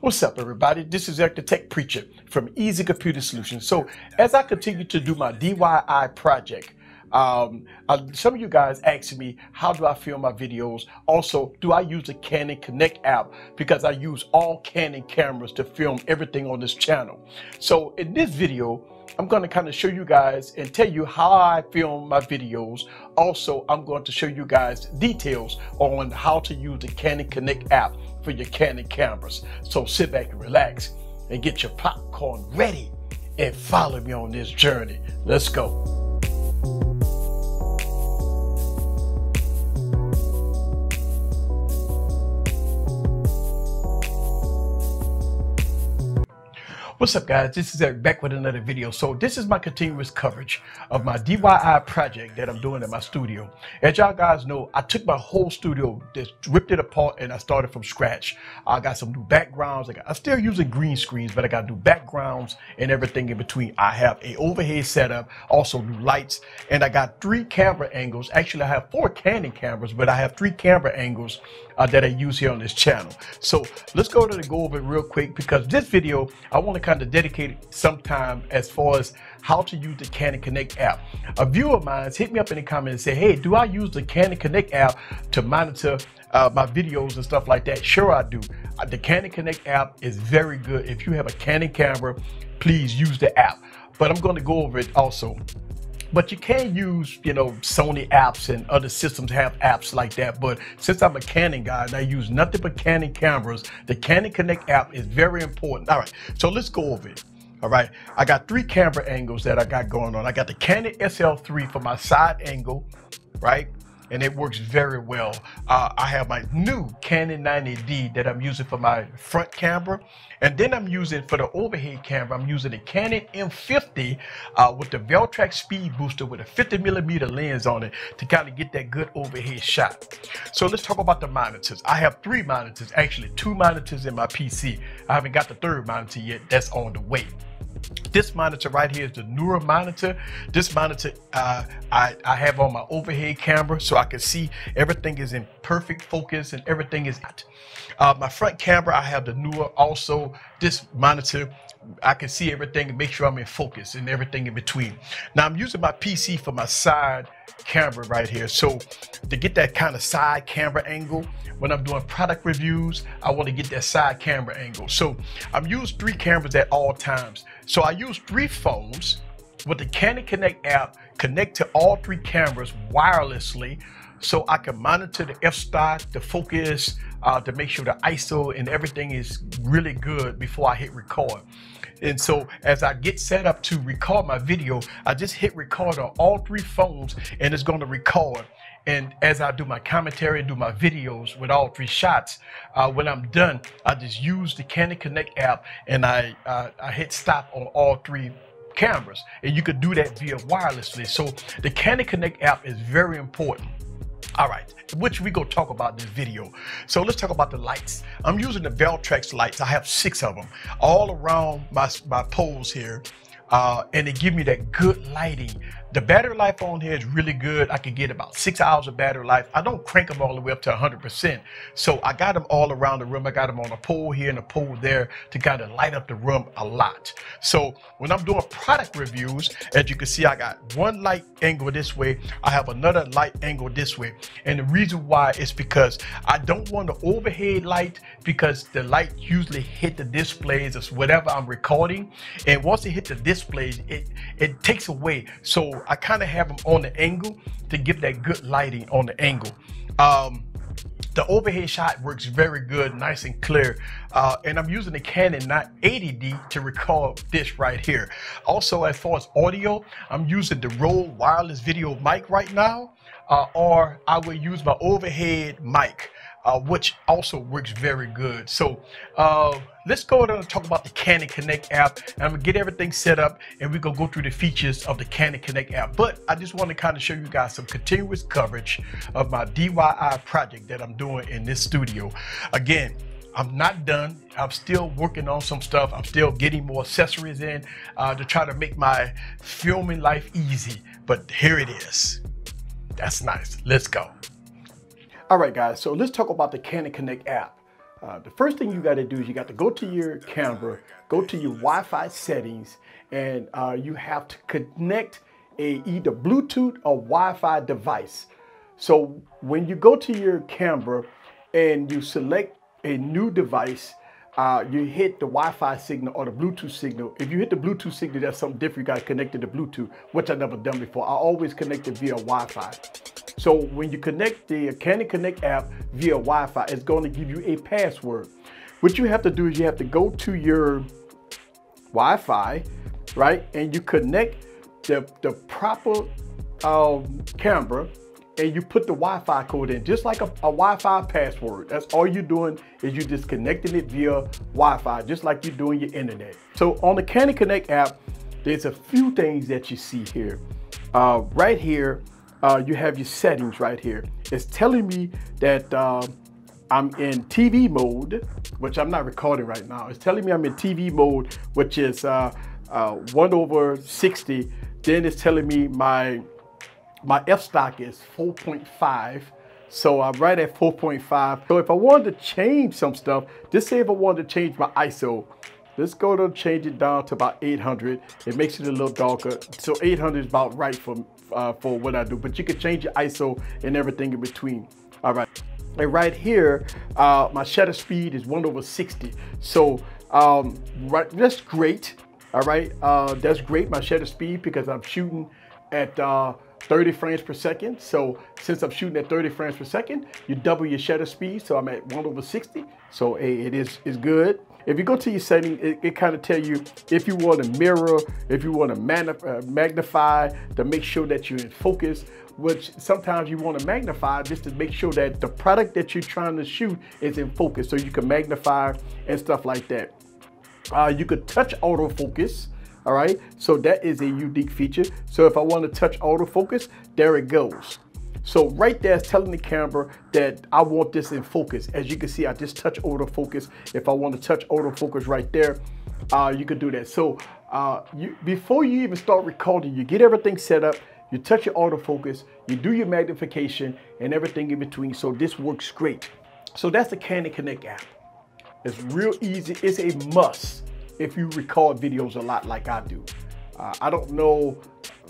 What's up, everybody? This is Eric the Tech Preacher from Eazy Computer Solutions. So, as I continue to do my DIY project, um, uh, some of you guys asked me, how do I film my videos? Also, do I use the Canon Connect app? Because I use all Canon cameras to film everything on this channel. So, in this video, I'm going to kind of show you guys and tell you how I film my videos. Also, I'm going to show you guys details on how to use the Canon Connect app for your Canon cameras. So sit back and relax and get your popcorn ready and follow me on this journey. Let's go. What's up guys, this is Eric back with another video. So this is my continuous coverage of my DIY project that I'm doing in my studio. As y'all guys know, I took my whole studio, just ripped it apart and I started from scratch. I got some new backgrounds, I I'm still using green screens, but I got new backgrounds and everything in between. I have a overhead setup, also new lights, and I got three camera angles. Actually, I have four Canon cameras, but I have three camera angles uh, that I use here on this channel. So let's go to the go over it real quick because this video, I want to kind of dedicate some time as far as how to use the Canon Connect app. A viewer of mine hit me up in the comments and say, hey, do I use the Canon Connect app to monitor uh, my videos and stuff like that? Sure I do. Uh, the Canon Connect app is very good. If you have a Canon camera, please use the app. But I'm going to go over it also. But you can use, you know, Sony apps and other systems have apps like that. But since I'm a Canon guy and I use nothing but Canon cameras, the Canon Connect app is very important. All right, so let's go over it. All right, I got three camera angles that I got going on. I got the Canon SL3 for my side angle, right? And it works very well. Uh, I have my new Canon 90D that I'm using for my front camera. And then I'm using for the overhead camera, I'm using the Canon M50 uh, with the Viltrox speed booster with a 50 millimeter lens on it to kind of get that good overhead shot. So let's talk about the monitors. I have three monitors, actually two monitors in my PC. I haven't got the third monitor yet, that's on the way. This monitor right here is the newer monitor. This monitor uh, I, I have on my overhead camera so I can see everything is in perfect focus and everything is out. Uh, my front camera, I have the newer also. This monitor, I can see everything and make sure I'm in focus and everything in between. Now I'm using my PC for my side camera right here. So to get that kind of side camera angle, when I'm doing product reviews, I want to get that side camera angle. So I'm using three cameras at all times. So I use three phones with the Canon Connect app, connect to all three cameras wirelessly so I can monitor the f-stop, the focus, uh, to make sure the ISO and everything is really good before I hit record. And so as I get set up to record my video, I just hit record on all three phones and it's going to record. And as I do my commentary, do my videos with all three shots, uh, when I'm done, I just use the Canon Connect app and I, uh, I hit stop on all three cameras. And you could do that via wirelessly. So the Canon Connect app is very important. All right, which we go talk about in this video. So let's talk about the lights. I'm using the Viltrox lights. I have six of them all around my, my poles here. Uh, and they give me that good lighting the battery life on here is really good. I can get about six hours of battery life. I don't crank them all the way up to 100%. So I got them all around the room. I got them on a pole here and a pole there to kind of light up the room a lot. So when I'm doing product reviews, as you can see, I got one light angle this way. I have another light angle this way. And the reason why is because I don't want the overhead light because the light usually hit the displays or whatever I'm recording. And once it hit the displays, it, it takes away. So I kind of have them on the angle to give that good lighting on the angle. Um, the overhead shot works very good, nice and clear. Uh, and I'm using the Canon 80D to record this right here. Also, as far as audio, I'm using the Rode wireless video mic right now, uh, or I will use my overhead mic uh, which also works very good. So uh, let's go ahead and talk about the Canon Connect app. And I'm gonna get everything set up and we're gonna go through the features of the Canon Connect app. But I just want to kind of show you guys some continuous coverage of my DIY project that I'm doing in this studio. Again, I'm not done. I'm still working on some stuff. I'm still getting more accessories in uh, to try to make my filming life easy. But here it is. That's nice. Let's go. All right, guys, so let's talk about the Canon Connect app. uh, the first thing you got to do is you got to go to your camera, go to your Wi-Fi settings, and uh, you have to connect a either Bluetooth or Wi-Fi device. So when you go to your camera and you select a new device, uh, you hit the Wi-Fi signal or the Bluetooth signal. If you hit the Bluetooth signal, that's something different. You got to connect it to Bluetooth, which I've never done before. I always connect it via Wi-Fi. So when you connect the Canon Connect app via Wi-Fi, it's going to give you a password. What you have to do is you have to go to your Wi-Fi, right? And you connect the, the proper um, camera and you put the Wi-Fi code in, just like a, a Wi-Fi password. That's all you're doing is you're just connecting it via Wi-Fi, just like you're doing your internet. So on the Canon Connect app, there's a few things that you see here. Uh, right here, uh, you have your settings right here. It's telling me that uh, I'm in TV mode, which I'm not recording right now. It's telling me I'm in TV mode, which is uh, uh, 1 over 60. Then it's telling me my my f-stop is 4.5 so I'm right at 4.5 so if I wanted to change some stuff just say if I wanted to change my ISO let's go to change it down to about 800 it makes it a little darker so 800 is about right for uh, for what I do but you can change your ISO and everything in between all right and right here uh, my shutter speed is 1 over 60 so um, right that's great all right uh, that's great my shutter speed because I'm shooting at uh, 30 frames per second. So since I'm shooting at 30 frames per second, you double your shutter speed. So I'm at 1 over 60. So hey, it is, is good. If you go to your setting, it, it kind of tell you if you want to mirror, if you want to uh, magnify to make sure that you're in focus, which sometimes you want to magnify just to make sure that the product that you're trying to shoot is in focus so you can magnify and stuff like that. Uh, you could touch autofocus all right? So that is a unique feature. So if I want to touch autofocus, there it goes. So right there is telling the camera that I want this in focus. As you can see, I just touch autofocus. If I want to touch autofocus right there, uh, you can do that. So uh, you, before you even start recording, you get everything set up, you touch your autofocus, you do your magnification and everything in between. So this works great. So that's the Canon Connect app. It's real easy. It's a must if you record videos a lot like I do. Uh, I don't know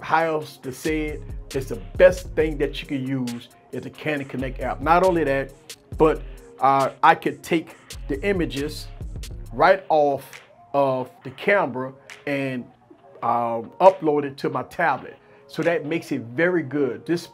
how else to say it. It's the best thing that you can use is the Canon Connect app. Not only that, but uh, I could take the images right off of the camera and um, upload it to my tablet. So that makes it very good. Just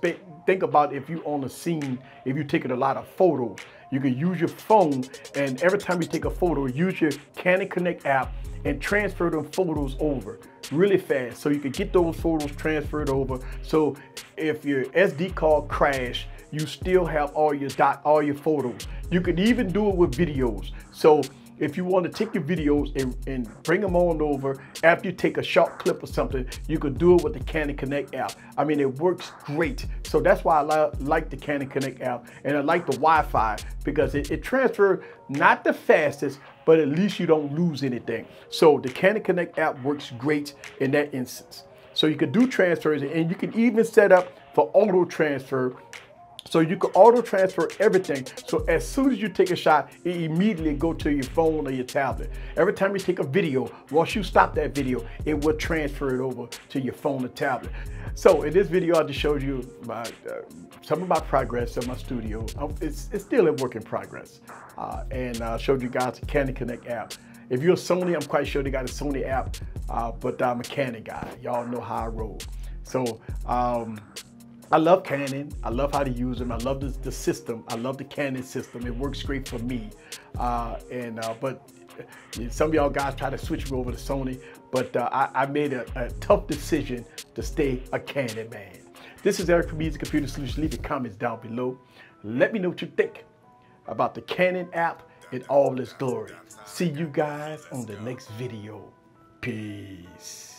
think about if you're on a scene, if you're taking a lot of photos, you can use your phone and every time you take a photo, use your Canon Connect app and transfer them photos over really fast so you can get those photos transferred over. So if your SD card crash, you still have all your dot, all your photos. You can even do it with videos. So if you want to take your videos and, and bring them on over after you take a short clip or something, you could do it with the Canon Connect app. I mean, it works great. So that's why I li like the Canon Connect app and I like the Wi-Fi because it, it transfers not the fastest, but at least you don't lose anything. So the Canon Connect app works great in that instance. So you can do transfers and you can even set up for auto transfer so you can auto transfer everything. So as soon as you take a shot, it immediately go to your phone or your tablet. Every time you take a video, once you stop that video, it will transfer it over to your phone or tablet. So in this video, I just showed you my, uh, some of my progress in my studio. Um, it's, it's still a work in progress. Uh, and I uh, showed you guys the Canon Connect app. If you're Sony, I'm quite sure they got a Sony app, uh, but I'm a Canon guy. Y'all know how I roll. So um, I love Canon. I love how to use them. I love the, the system. I love the Canon system. It works great for me. Uh, and uh, but some of y'all guys try to switch me over to Sony, but uh, I, I, made a, a, tough decision to stay a Canon man. This is Eric from Eazy Computer Solutions. Leave your comments down below. Let me know what you think about the Canon app in all its glory. See you guys on the next video. Peace.